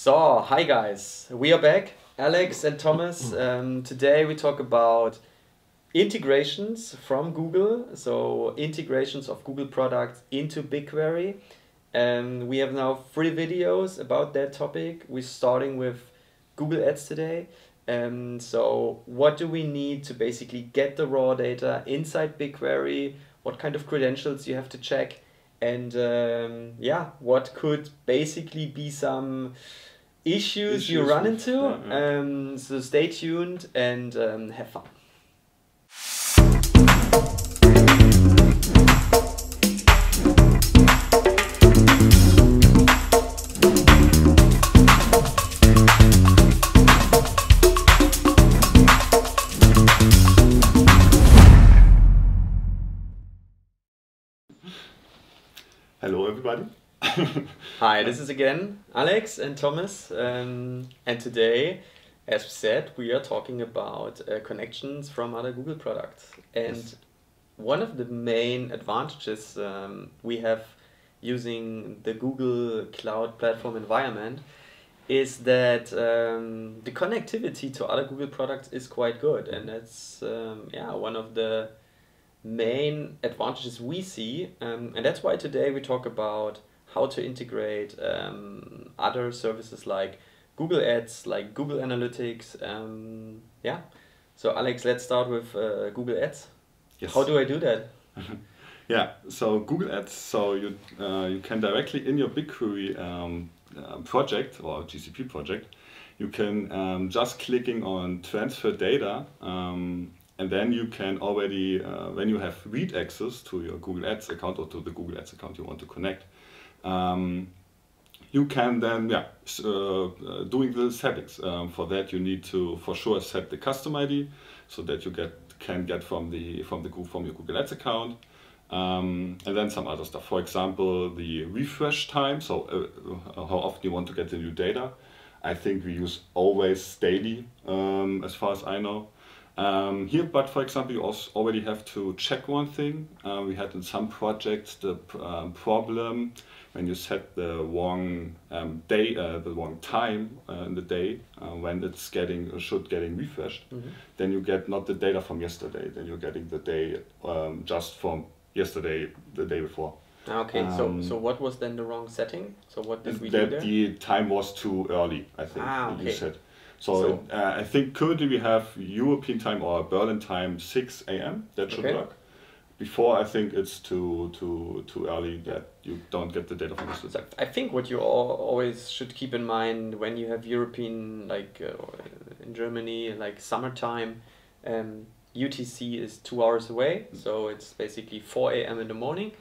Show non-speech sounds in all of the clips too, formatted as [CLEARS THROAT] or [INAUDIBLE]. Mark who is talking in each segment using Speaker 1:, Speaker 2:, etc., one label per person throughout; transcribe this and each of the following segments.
Speaker 1: So, hi guys, we are back, Alex and Thomas. [CLEARS THROAT] Um, today we talk about integrations from Google, so integrations of Google products into BigQuery. And we have now three videos about that topic. We're starting with Google Ads today. And so, what do we need to basically get the raw data inside BigQuery? What kind of credentials you have to check? And um, yeah, what could basically be some issues,
Speaker 2: Issues
Speaker 1: you run into?
Speaker 2: yeah.
Speaker 1: Um, so, stay tuned and um, have fun. Hi, this is again Alex and Thomas, um, and today, as we said, we are talking about uh, connections from other Google products. And
Speaker 2: Yes.
Speaker 1: one of the main advantages um, we have using the Google Cloud Platform environment is that um, the connectivity to other Google products is quite good, and that's um, yeah one of the main advantages we see, um, and that's why today we talk about how to integrate um, other services like Google Ads, like Google Analytics. Um, yeah. So Alex, let's start with uh, Google Ads.
Speaker 2: Yes.
Speaker 1: How do I do that? [LAUGHS]
Speaker 2: Yeah. So Google Ads. So you uh, you can directly in your BigQuery um, uh, project or GCP project, you can um, just clicking on transfer data, um, and then you can already uh, when you have read access to your Google Ads account or to the Google Ads account you want to connect. Um, you can then yeah uh, uh, doing the settings. Um, for that you need to for sure set the custom id so that you get can get from the from the from your google ads account. Um, and then some other stuff. For example the refresh time. So uh, how often you want to get the new data. I think we use always daily um, as far as i know um, here, but for example, you also already have to check one thing. Uh, we had in some projects the um, problem when you set the wrong um, day, uh, the wrong time uh, in the day uh, when it's getting uh, should getting refreshed, then you get not the data from yesterday. Then you're getting the day um, just from yesterday, the day before.
Speaker 1: Ah, Okay, so
Speaker 2: Um,
Speaker 1: so what was then the wrong setting? So what did we do there?
Speaker 2: the time was too early. I think
Speaker 1: Ah,
Speaker 2: you said. So,
Speaker 1: So-
Speaker 2: uh, I think currently we have European time or Berlin time 6 a.m. That should
Speaker 1: Okay.
Speaker 2: work. Before I think it's too too too early that you don't get the data from
Speaker 1: So
Speaker 2: yesterday.
Speaker 1: I think what you al- always should keep in mind when you have European, like uh, in Germany, like summertime, um, UTC is two hours away, so it's basically four a.m. in the morning.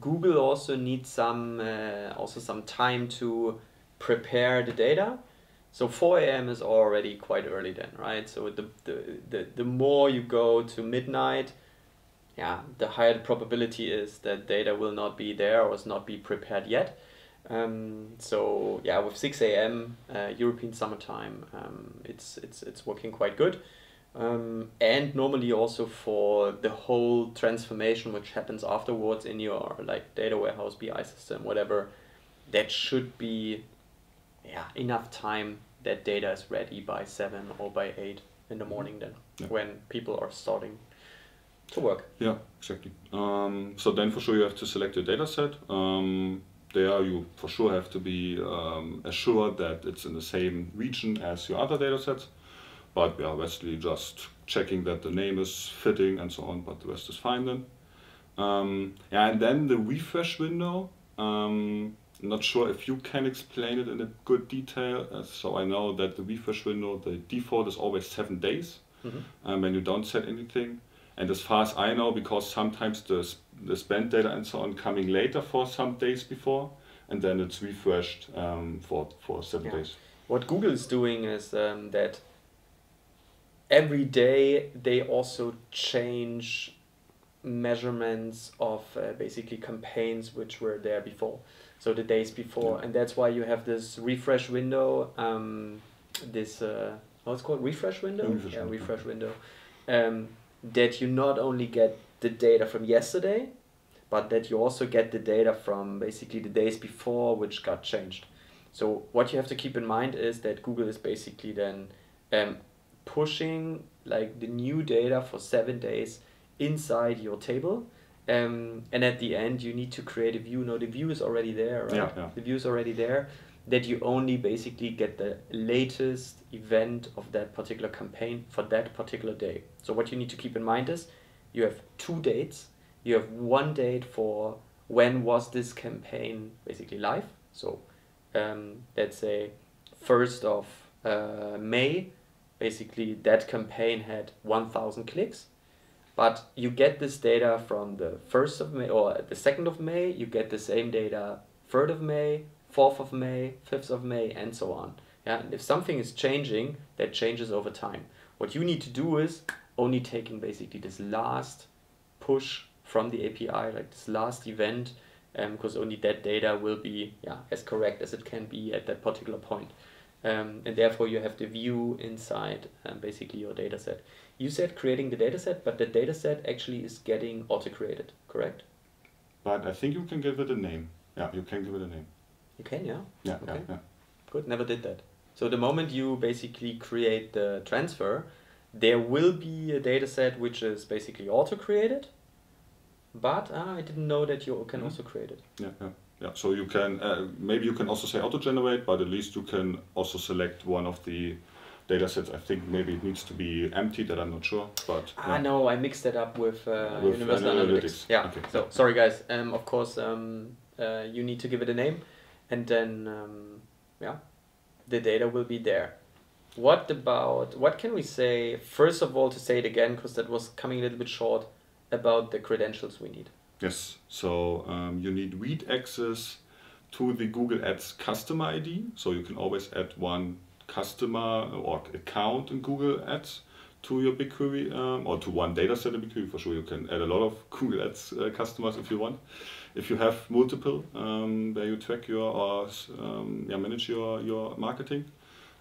Speaker 1: Google also needs some uh, also some time to prepare the data. So four a.m. is already quite early then, right? So the, the, the, the more you go to midnight, yeah, the higher the probability is that data will not be there or is not be prepared yet. Um, so yeah, with six a.m. Uh, European summertime, um, it's it's it's working quite good. Um, and normally also for the whole transformation which happens afterwards in your like data warehouse, BI system, whatever, that should be yeah enough time that data is ready by seven or by eight in the morning then
Speaker 2: Yeah.
Speaker 1: when people are starting to work.
Speaker 2: Yeah, exactly. Um, so then for sure you have to select your data set. Um, there you for sure have to be um, assured that it's in the same region as your other data sets. But yeah, basically just checking that the name is fitting and so on, but the rest is fine then. Um, yeah, and then the refresh window. Not sure if you can explain it in a good detail. Uh, so I know that the refresh window, the default is always seven days um, when you don't set anything. And as far as I know, because sometimes the, the spend data and so on coming later for some days before, and then it's refreshed um, for, for seven
Speaker 1: Yeah.
Speaker 2: days.
Speaker 1: What Google is doing is um, that every day they also change measurements of uh, basically campaigns which were there before. So the days before,
Speaker 2: Yeah.
Speaker 1: and that's why you have this refresh window. Um, this uh, what's it called refresh window.
Speaker 2: Yeah, refresh
Speaker 1: yeah,
Speaker 2: window.
Speaker 1: refresh window. Um, that you not only get the data from yesterday, but that you also get the data from basically the days before which got changed. So what you have to keep in mind is that Google is basically then um, pushing like the new data for seven days inside your table. Um, and at the end, you need to create a view. No, the view is already there, right?
Speaker 2: Yeah, yeah.
Speaker 1: The view is already there. That you only basically get the latest event of that particular campaign for that particular day. So what you need to keep in mind is you have two dates. You have one date for when was this campaign basically live. So um, let's say first of uh, May, basically that campaign had 1,000 clicks. But you get this data from the 1st of May or the 2nd of May, you get the same data 3rd of May, 4th of May, 5th of May, and so on. Yeah, and if something is changing, that changes over time. What you need to do is only taking basically this last push from the API, like this last event, because um, only that data will be yeah, as correct as it can be at that particular point. Um, and therefore you have the view inside um, basically your data set. You said creating the data set, but the data set actually is getting auto-created, correct?
Speaker 2: But I think you can give it a name. Yeah, you can give it a name.
Speaker 1: You can, yeah?
Speaker 2: Yeah,
Speaker 1: Okay.
Speaker 2: yeah, yeah.
Speaker 1: Good, never did that. So the moment you basically create the transfer, there will be a data set which is basically auto-created, but uh, I didn't know that you can
Speaker 2: Mhm.
Speaker 1: also create it.
Speaker 2: Yeah, yeah, yeah. So you can uh, maybe you can also say auto-generate, but at least you can also select one of the data sets. I think maybe it needs to be empty. That I'm not sure, but
Speaker 1: Ah,
Speaker 2: yeah.
Speaker 1: no, I mixed that up with, uh,
Speaker 2: With
Speaker 1: Universal
Speaker 2: Analytics.
Speaker 1: Analytics. Yeah.
Speaker 2: Okay.
Speaker 1: So sorry, guys. Um, of course, um, uh, you need to give it a name, and then um, yeah, the data will be there. What about what can we say? First of all, to say it again, because that was coming a little bit short about the credentials we need.
Speaker 2: Yes. So um, you need read access to the Google Ads customer ID. So you can always add one customer or account in Google Ads to your BigQuery um, or to one data set in BigQuery. For sure, you can add a lot of [LAUGHS] Google Ads uh, customers if you want. If you have multiple um, where you track your or um, yeah, manage your, your marketing.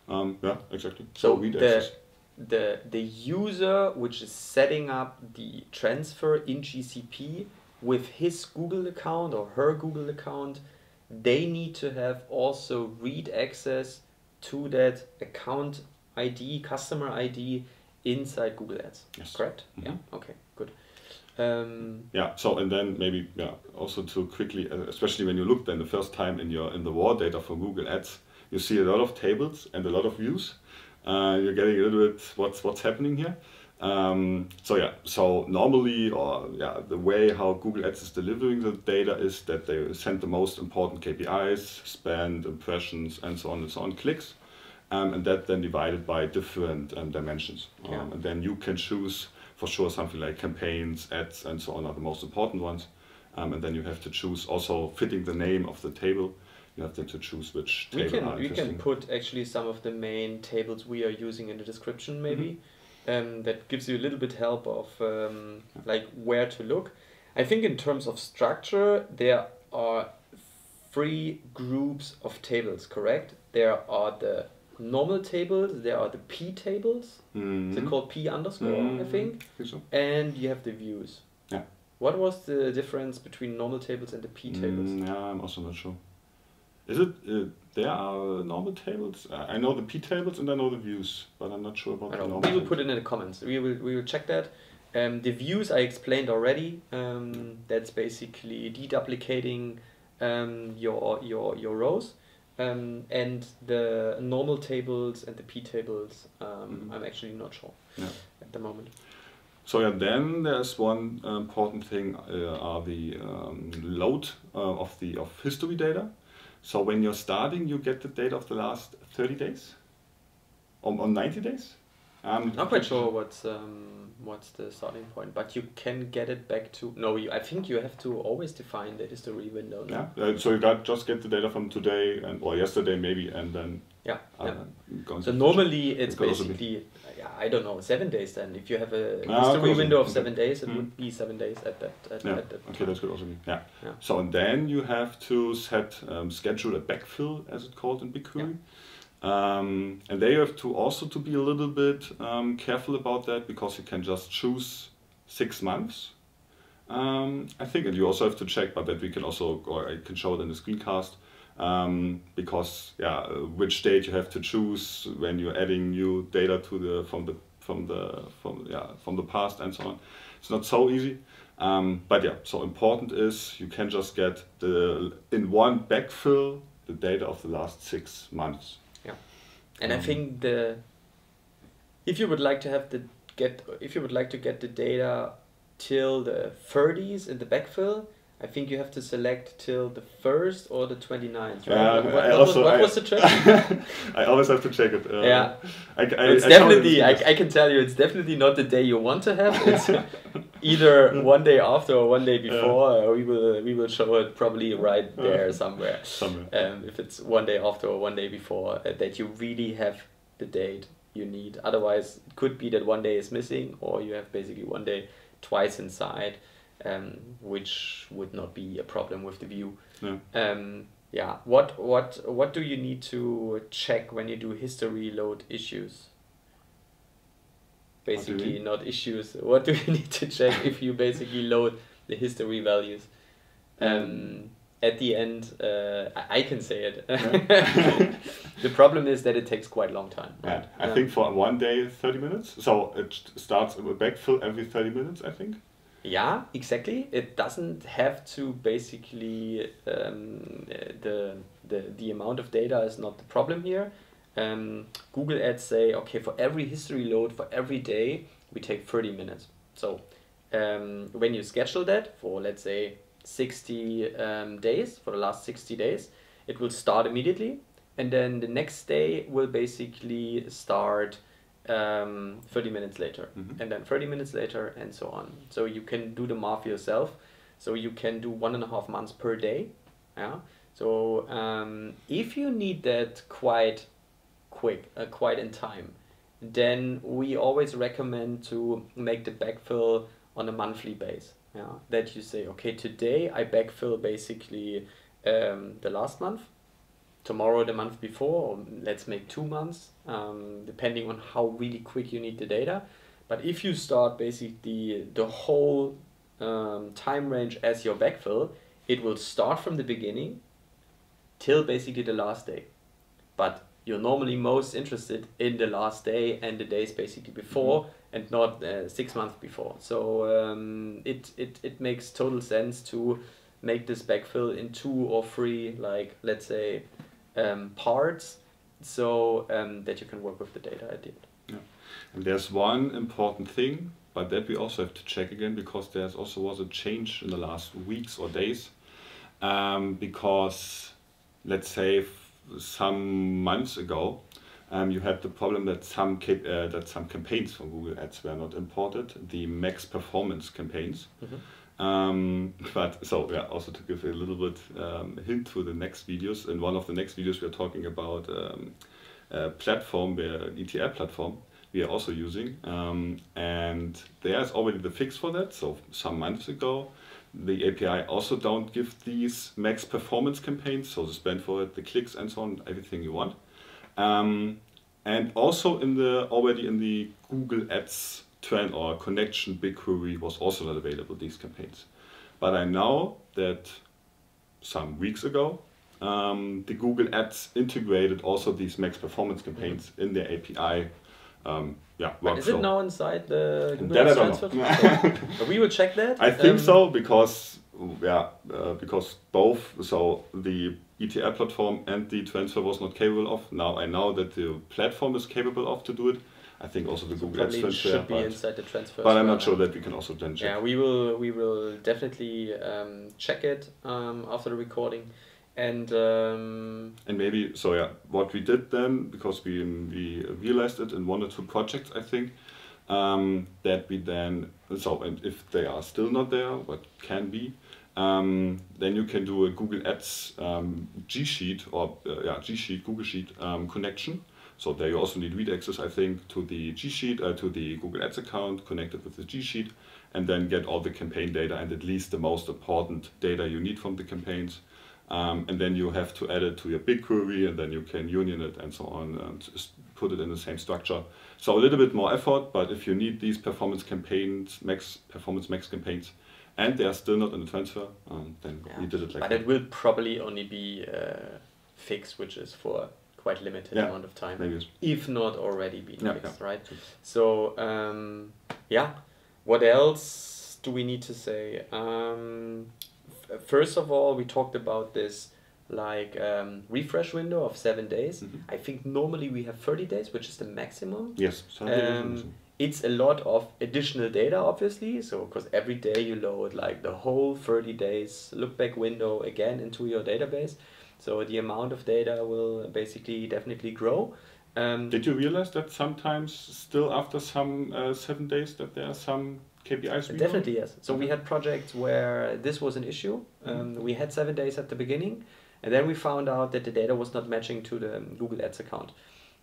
Speaker 2: Um, yeah, exactly.
Speaker 1: So
Speaker 2: read
Speaker 1: the
Speaker 2: access.
Speaker 1: the the user which is setting up the transfer in GCP with his Google account or her Google account, they need to have also read access to that account ID, customer ID inside Google Ads.
Speaker 2: Yes.
Speaker 1: Correct?
Speaker 2: Mhm.
Speaker 1: Yeah. Okay. Good. Um,
Speaker 2: Yeah. So and then maybe yeah also to quickly, uh, especially when you look then the first time in your in the raw data for Google Ads, you see a lot of tables and a lot of views. Uh, you're getting a little bit what's what's happening here. Um, so yeah, so normally or yeah, the way how Google Ads is delivering the data is that they send the most important KPIs, spend, impressions, and so on and so on, clicks, um, and that then divided by different um, dimensions.
Speaker 1: Yeah.
Speaker 2: Um, and then you can choose for sure something like campaigns, ads, and so on are the most important ones. Um, and then you have to choose also fitting the name of the table. You have to choose which table
Speaker 1: we
Speaker 2: can
Speaker 1: we can put actually some of the main tables we are using in the description maybe um, that gives you a little bit help of um, like where to look i think in terms of structure there are three groups of tables correct there are the normal tables there are the p tables
Speaker 2: Mhm.
Speaker 1: it called p underscore i
Speaker 2: Mhm.
Speaker 1: think
Speaker 2: think so.
Speaker 1: and you have the views
Speaker 2: Yeah.
Speaker 1: what was the difference between normal tables and the p tables
Speaker 2: Mm, yeah, I'm also not sure. Is it? Uh, there are normal tables. Uh, I know the P tables and I know the views, but I'm not sure about
Speaker 1: I
Speaker 2: the normal.
Speaker 1: We will put it in the comments. We will we will check that. Um, the views I explained already. Um, that's basically deduplicating um, your your your rows. Um, and the normal tables and the p tables, um,
Speaker 2: Mhm.
Speaker 1: I'm actually not sure
Speaker 2: Yeah.
Speaker 1: at the moment.
Speaker 2: So yeah, then there's one important thing uh, are the um, load uh, of the of history data. So when you're starting, you get the data of the last 30 days, or, or 90 days. Um,
Speaker 1: Not quite sure what's um, what's the starting point, but you can get it back to no. You, I think you have to always define the history window. no?
Speaker 2: Yeah. Uh, so you got just get the data from today and or yesterday maybe, and then
Speaker 1: Yeah.
Speaker 2: uh,
Speaker 1: yeah.
Speaker 2: go
Speaker 1: So normally it's
Speaker 2: It could be-
Speaker 1: basically, I don't know, seven days then. If you have a
Speaker 2: Ah,
Speaker 1: history
Speaker 2: could
Speaker 1: window
Speaker 2: be.
Speaker 1: of
Speaker 2: Okay.
Speaker 1: seven days, it
Speaker 2: Mm.
Speaker 1: would be seven days at that, at,
Speaker 2: Yeah.
Speaker 1: at that
Speaker 2: Okay,
Speaker 1: time.
Speaker 2: that's good also. be- Yeah.
Speaker 1: Yeah.
Speaker 2: So and then you have to set um, schedule a backfill as it's called in BigQuery. Um, and there you have to also to be a little bit um, careful about that because you can just choose six months. Um, I think, and you also have to check, but that we can also, or I can show it in the screencast. Um, because yeah, which date you have to choose when you're adding new data to the from the from the from yeah from the past and so on. It's not so easy. Um, but yeah, so important is you can just get the in one backfill the data of the last six months.
Speaker 1: Yeah, and
Speaker 2: Um,
Speaker 1: I think the if you would like to have the get if you would like to get the data till the 30s in the backfill, I think you have to select till the first or the 29th. Right?
Speaker 2: Yeah,
Speaker 1: what, what,
Speaker 2: I also-
Speaker 1: was, what
Speaker 2: I-
Speaker 1: was the trick? [LAUGHS]
Speaker 2: I always have to check it. Uh,
Speaker 1: Yeah.
Speaker 2: I, I,
Speaker 1: it's
Speaker 2: I
Speaker 1: definitely I, I can tell you it's definitely not the day you want to have. It's [LAUGHS] either one day after or one day before. Uh, we will we will show it probably right there somewhere.
Speaker 2: somewhere.
Speaker 1: um, if it's one day after or one day before uh, that you really have the date you need otherwise it could be that one day is missing or you have basically one day twice inside um, which would not be a problem with the view
Speaker 2: Yeah.
Speaker 1: um, yeah what what what do you need to check when you do history load issues basically not issues what do you [LAUGHS] need to check if you basically load the history values um, at the end uh, I, can say it [LAUGHS] [LAUGHS] the problem is that it takes quite a long time
Speaker 2: Yeah. I
Speaker 1: Yeah.
Speaker 2: think for one day, 30 minutes. So it starts a backfill every 30 minutes, I think.
Speaker 1: Yeah, exactly. It doesn't have to basically um, the the the amount of data is not the problem here. Um, Google Ads say okay for every history load for every day we take thirty minutes. So um, when you schedule that for let's say sixty um, days for the last sixty days, it will start immediately, and then the next day will basically start um, 30 minutes later.
Speaker 2: Mhm.
Speaker 1: and then 30 minutes later and so on. So you can do the math yourself. So you can do one and a half months per day yeah? So um, if you need that quite quick uh, quite in time then we always recommend to make the backfill on a monthly base yeah? That you say okay today i backfill basically um, the last month tomorrow the month before or let's make two months um, depending on how really quick you need the data. But if you start basically the whole um, time range as your backfill it will start from the beginning till basically the last day. But you're normally most interested in the last day and the days basically before and not uh, six months before. So um, it, it, it makes total sense to make this backfill in two or three like let's say um, parts so um, that you can work with the data at the end. Yeah.
Speaker 2: And there's one important thing, but that we also have to check again because there's also was a change in the last weeks or days. Um, because let's say some months ago, um, you had the problem that some cap- uh, that some campaigns from Google Ads were not imported, the max performance campaigns. Um, but so yeah, also to give a little bit um, hint to the next videos. In one of the next videos, we are talking about um, a platform, where an ETL platform we are also using, um, and there's already the fix for that. So some months ago, the API also don't give these max performance campaigns, so the spend for it, the clicks, and so on, everything you want. Um, and also in the already in the Google Ads trend or connection BigQuery was also not available these campaigns. But I know that some weeks ago um, the Google Ads integrated also these max performance campaigns in their API. Um, yeah,
Speaker 1: But is it now inside the Google Ads transfer? [LAUGHS] We will check that.
Speaker 2: I think
Speaker 1: Um,
Speaker 2: so because yeah, uh, because both so the ETL platform and the transfer was not capable of. Now I know that the platform is capable of to do it. I think also the Google Ads transfer,
Speaker 1: should be
Speaker 2: but,
Speaker 1: inside the transfer.
Speaker 2: but I'm not sure that we can also then check.
Speaker 1: Yeah, we will. We will definitely um, check it um, after the recording, and um,
Speaker 2: And maybe so yeah, what we did then because we we realized it in one or two projects I think um, that we then so and if they are still not there, what can be, um, then you can do a Google Ads um, G Sheet or uh, yeah G Sheet Google Sheet um, connection. So there you also need read access I think to the G Sheet uh, to the Google Ads account connected with the G Sheet, and then get all the campaign data and at least the most important data you need from the campaigns. Um, and then you have to add it to your BigQuery, and then you can union it and so on, and put it in the same structure. So a little bit more effort, but if you need these performance campaigns, max performance max campaigns, and they are still not in the transfer, um, then
Speaker 1: Yeah.
Speaker 2: we did it like
Speaker 1: but
Speaker 2: that.
Speaker 1: it will probably only be uh, fixed, which is for quite limited
Speaker 2: Yeah,
Speaker 1: amount of time,
Speaker 2: Maybe.
Speaker 1: if not already been
Speaker 2: Yeah,
Speaker 1: fixed,
Speaker 2: yeah.
Speaker 1: right? So um, yeah, what else do we need to say? Um, first of all, we talked about this like um, refresh window of seven days.
Speaker 2: Mhm.
Speaker 1: I think normally we have thirty days, which is the maximum.
Speaker 2: Yes.
Speaker 1: Um, it's a lot of additional data obviously so because every day you load like the whole 30 days look back window again into your database so the amount of data will basically definitely grow. Um,
Speaker 2: Did you realize that sometimes still after some uh, seven days that there are some KPIs?
Speaker 1: definitely yes. So we had projects where this was an issue. Um, we had seven days at the beginning and then we found out that the data was not matching to the um, google ads account.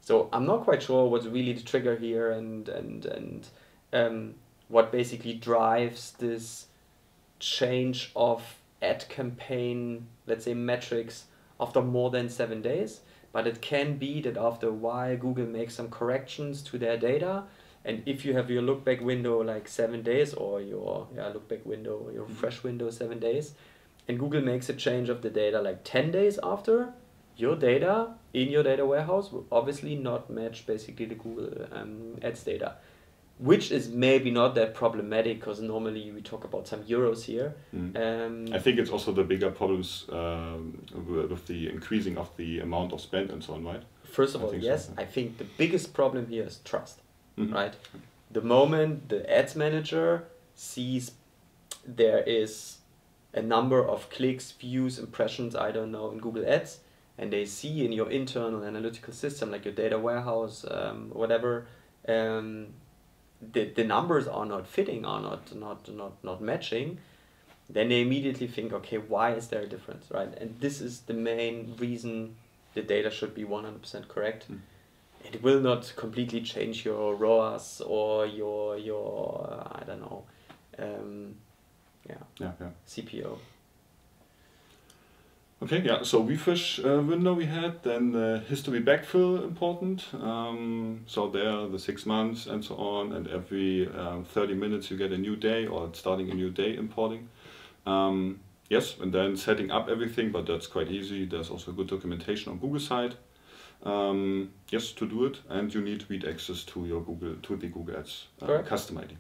Speaker 1: So i'm not quite sure what's really the trigger here and and and um, what basically drives this change of ad campaign let's say metrics after more than seven days but it can be that after a while google makes some corrections to their data and if you have your look back window like seven days or your yeah, look back window your
Speaker 2: Mhm.
Speaker 1: fresh window seven days and google makes a change of the data like 10 days after your data in your data warehouse will obviously not match basically the google um, ads data which is maybe not that problematic because normally we talk about some euros here
Speaker 2: Mm.
Speaker 1: um,
Speaker 2: I think it's also the bigger problems um, with the increasing of the amount of spend and so on, right?
Speaker 1: First of
Speaker 2: I
Speaker 1: all,
Speaker 2: so,
Speaker 1: yes,
Speaker 2: yeah.
Speaker 1: I think the biggest problem here is trust,
Speaker 2: Mhm.
Speaker 1: right? The moment the ads manager sees there is a number of clicks, views, impressions, I don't know, in Google Ads, and they see in your internal analytical system, like your data warehouse, um, whatever, um, the, the numbers are not fitting, are not, not, not, not matching, then they immediately think, okay, why is there a difference, right? And this is the main reason the data should be 100% correct.
Speaker 2: Mm.
Speaker 1: It will not completely change your ROAS or your, your I don't know, um, yeah,
Speaker 2: Yeah, yeah.
Speaker 1: CPO.
Speaker 2: Okay, yeah. So refresh uh, window we had, then uh, history backfill important. Um, so there the six months and so on, and every um, 30 minutes you get a new day or starting a new day importing. Um, yes, and then setting up everything, but that's quite easy. There's also good documentation on Google side. Um, yes, to do it, and you need read access to your Google to the Google Ads uh, ID.